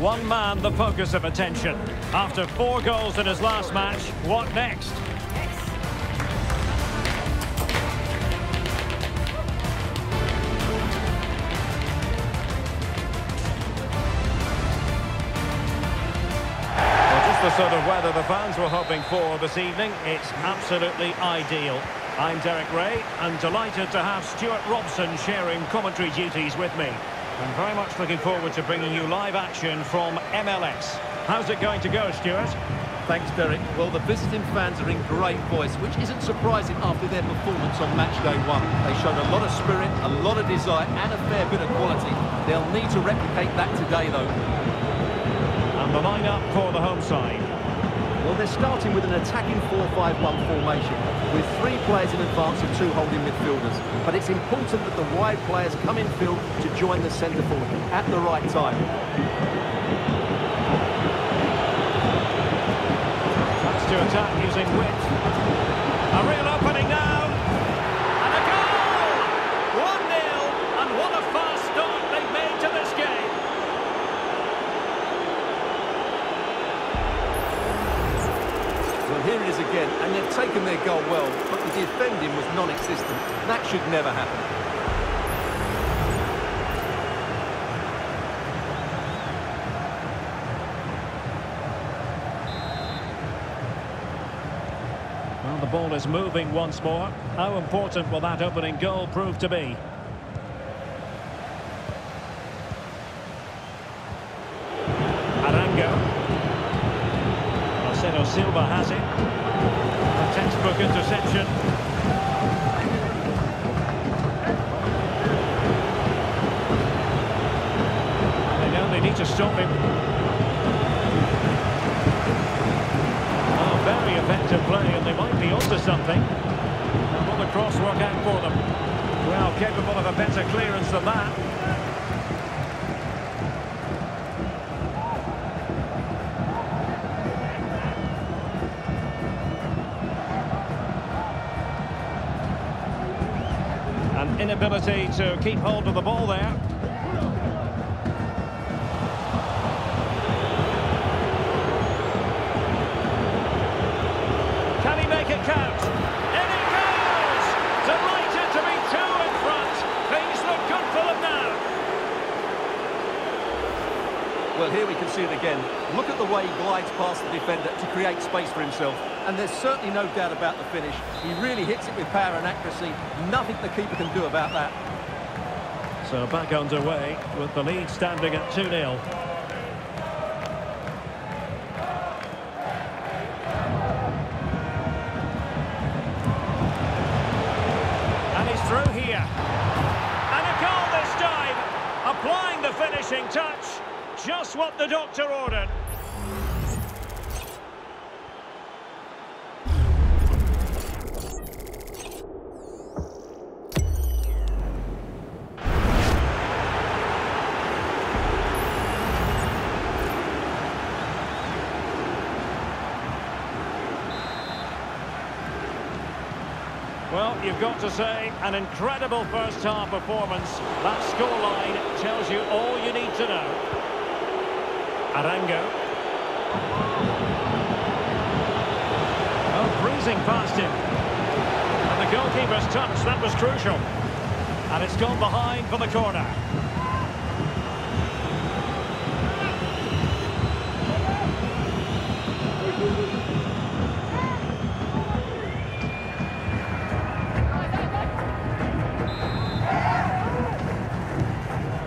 One man the focus of attention. After four goals in his last match, what next? Well, just the sort of weather the fans were hoping for this evening. It's absolutely ideal. I'm Derek Ray, and delighted to have Stuart Robson sharing commentary duties with me. I'm very much looking forward to bringing you live action from MLS. How's it going to go, Stuart? Thanks, Derek. Well, the visiting fans are in great voice, which isn't surprising after their performance on match day one. They showed a lot of spirit, a lot of desire, and a fair bit of quality. They'll need to replicate that today, though. And the lineup for the home side. Well, they're starting with an attacking 4-5-1 formation, with three players in advance of two holding midfielders. But it's important that the wide players come in field to join the centre forward at the right time. That's to attack using width. A real opening now. And a goal! 1-0. And what a fast start they've made to this game. Well, here it is again, and they've taken their goal well, but the defending was non-existent. That should never happen. Well, the ball is moving once more. How important will that opening goal prove to be? Arango. Marcelo Silva has it. Interception. They know they need to stop him. Oh, very effective play, and they might be onto something. And will the cross out for them? Well, capable of a better clearance than that. Inability to keep hold of the ball there. Can he make it count? In it goes! Delighted to be two in front. Things look good for them now. Well, here we can see it again. Look at the way he glides past the defender to create space for himself. And there's certainly no doubt about the finish. He really hits it with power and accuracy. Nothing the keeper can do about that. So back underway with the lead standing at 2-0. And he's through here. And a goal this time. Applying the finishing touch. Just what the doctor ordered. Well, you've got to say, an incredible first-half performance. That scoreline tells you all you need to know. Arango. Oh, past him. And the goalkeeper's touch, that was crucial. And it's gone behind for the corner.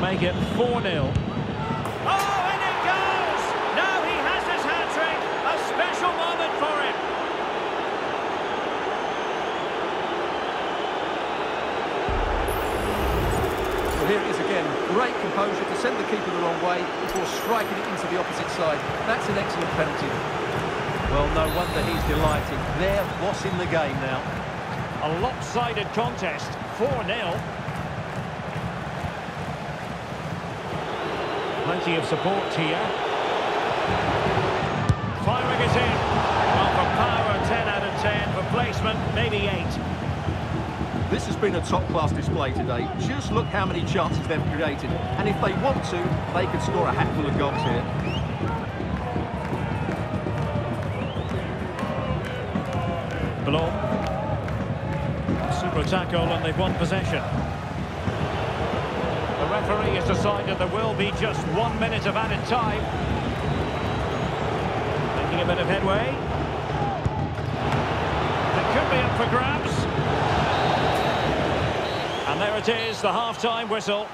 moment for him. Well, here it is again. Great great composure to send the keeper the wrong way before striking it into the opposite side. That's an excellent penalty. Well, no wonder he's delighted. They're bossing the game now. A lopsided contest, 4-0. Plenty of support here. Firing it in. Well, for power, 10 out of 10. For placement, maybe 8. This has been a top-class display today. Just look how many chances they've created. And if they want to, they could score a handful of goals here. Super tackle and they've won possession. The referee has decided there will be just one minute of added time. Making a bit of headway. It could be up for grabs. And there it is, the half-time whistle.